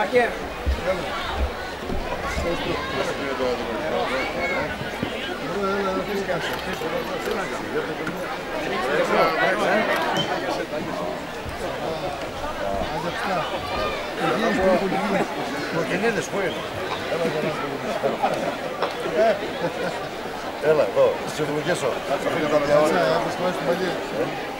Μακέρ. Έλα εδώ, στις εθνικές σου. Αφήνω τα διάφορα.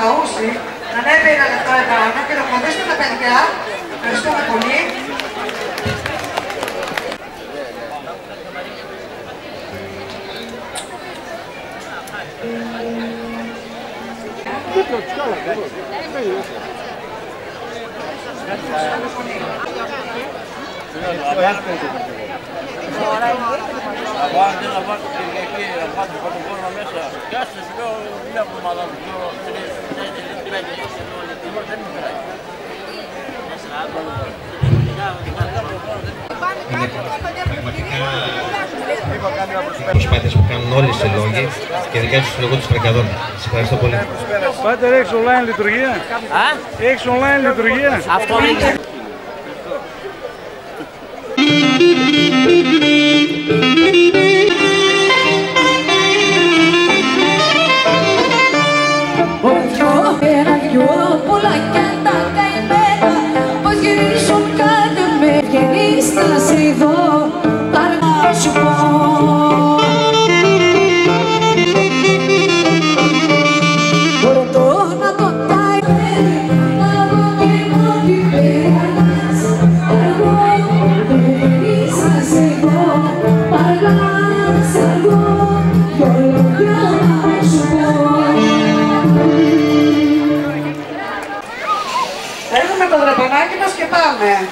Σύλλογο Σαούση να ανέβει ένα λεπτό επάνω και να φροντίσετε τα παιδιά. Ευχαριστούμε πολύ. Εγώ αν δεν να βάλω την Κυριακή, να βάλω το κόρμα μέσα, κάστε σου λέω μια εβδομάδα, δύο, τρεις, τέσσερις, πέντε, δεν μου περάει. προσπάθειες που κάνουν όλοι οι συλλόγοι και ειδικά του συλλογού του Φραγκαδών. Σας ευχαριστώ πολύ. Πάτερ, έχεις online λειτουργία. Α, Έχεις online λειτουργία. αυτό είναι. Πάμε.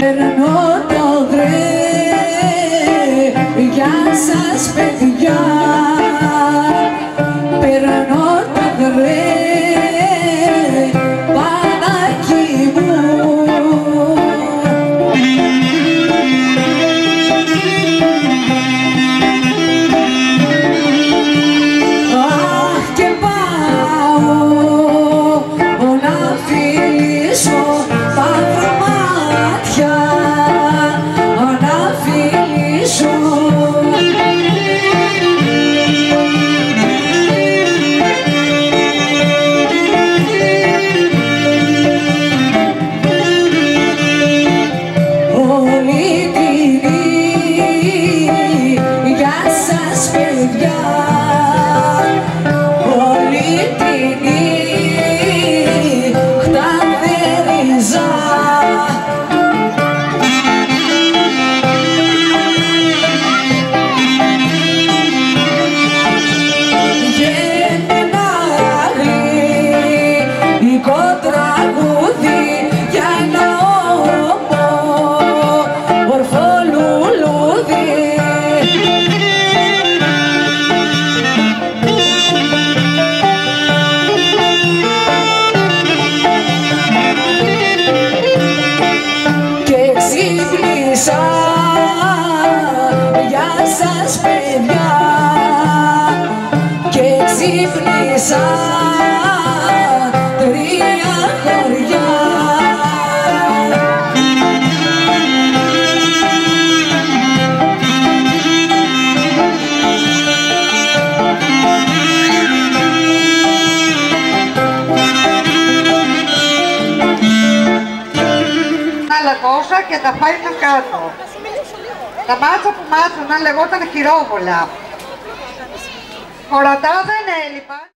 Περνώ το δρε, γεια σας παιδιά Περνώ το ξύπνησα τρία χωριά άλλα τόσα και τα πάει να κάτω. Τα μάτσα που μάτσουναν λεγόταν χειρόβολα. Χωρατά δεν έλειπαν.